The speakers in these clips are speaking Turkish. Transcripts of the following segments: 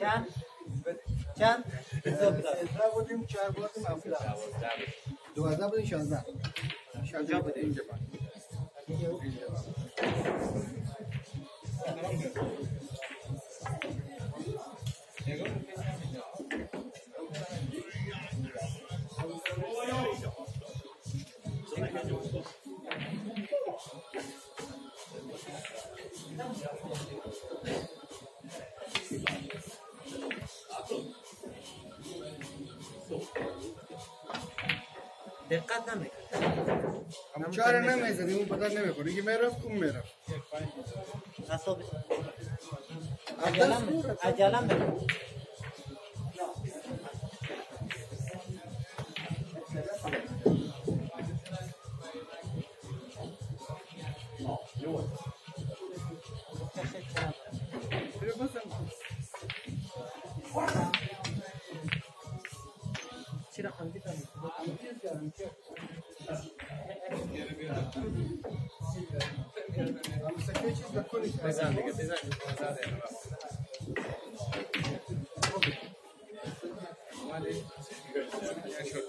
چند چند سه بودیم چهار بودیم افلا دوازده بودیم شانزده شانزده بودیم دقت نمی‌کنه چهار نمیزدیم اون پدر نمیکنه که میرفت کم میرفت اصابی عجله عجله میکنه چرا خندی مسکه چیز Çırak antikan. Pesanti, pesanti, pesanti. Vale, ya şöyle.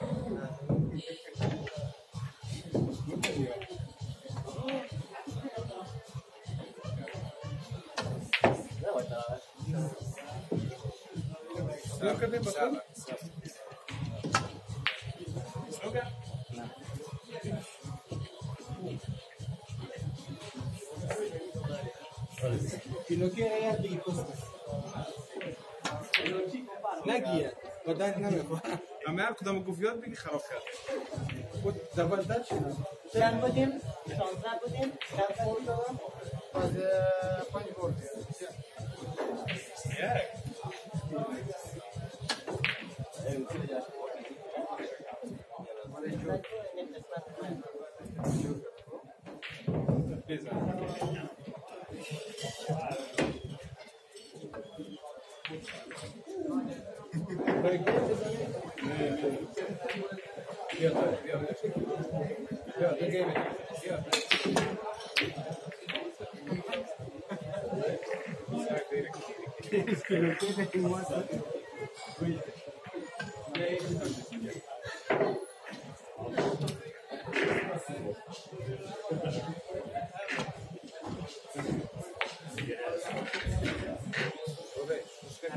سلام करने बताओ हो गया कि no quiere ya de cosas نجية بدأت نعمل أما أقدم الكوفيات بيجي خلاص كده دبل داتش چند بودیم؟ شانزده بودیم چند خورد دادم؟ از پنج خورد یک Exactly.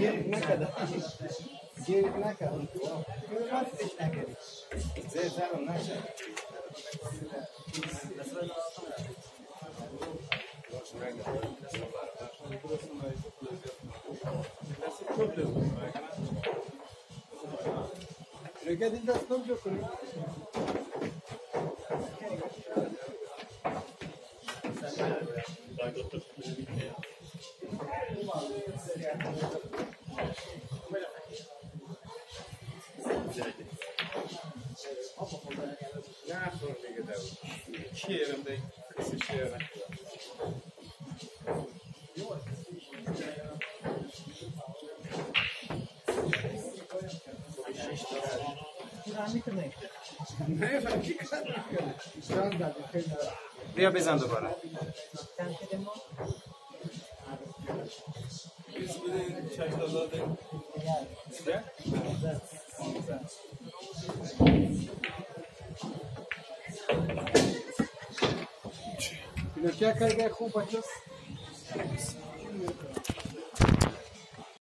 ne kadar? Geri ne kadar? Nasıl ne kadar? Zeytanım ne kadar? Rüge dilde aslan çok kuruyor. Sen de Ne yapalım bir gidelim? İki yerinde kesişerek. بیا بزن دوباره Thank you. क्या कर गए खूब बच्चों